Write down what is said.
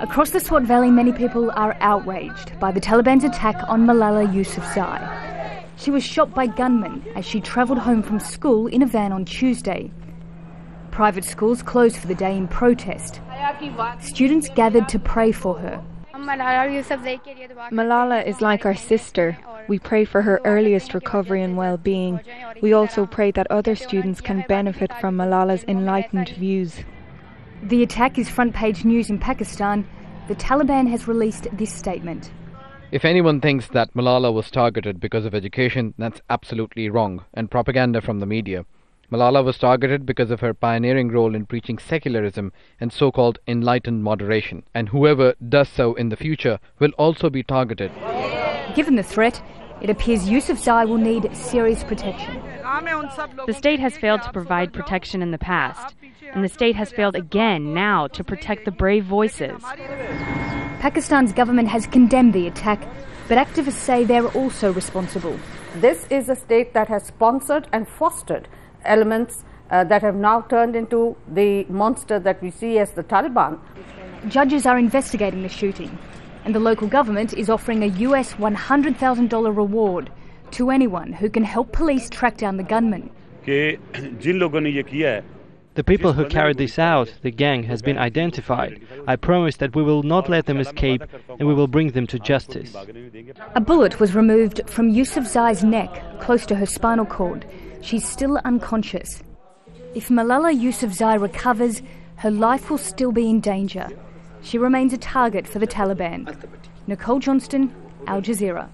Across the Swat Valley, many people are outraged by the Taliban's attack on Malala Yousafzai. She was shot by gunmen as she travelled home from school in a van on Tuesday. Private schools closed for the day in protest. Students gathered to pray for her. Malala is like our sister. We pray for her earliest recovery and well being. We also pray that other students can benefit from Malala's enlightened views. The attack is front page news in Pakistan. The Taliban has released this statement. If anyone thinks that Malala was targeted because of education, that's absolutely wrong and propaganda from the media. Malala was targeted because of her pioneering role in preaching secularism and so called enlightened moderation, and whoever does so in the future will also be targeted. Given the threat, it appears Yousafzai will need serious protection. The state has failed to provide protection in the past, and the state has failed again now to protect the brave voices. Pakistan's government has condemned the attack, but activists say they're also responsible. This is a state that has sponsored and fostered elements uh, that have now turned into the monster that we see as the Taliban. Judges are investigating the shooting, and the local government is offering a US $100,000 reward to anyone who can help police track down the gunman. The people who carried this out, the gang, has been identified. I promise that we will not let them escape and we will bring them to justice. A bullet was removed from Yousafzai's neck, close to her spinal cord. She's still unconscious. If Malala Yousafzai recovers, her life will still be in danger. She remains a target for the Taliban. Nicole Johnston, Al Jazeera.